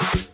Bye.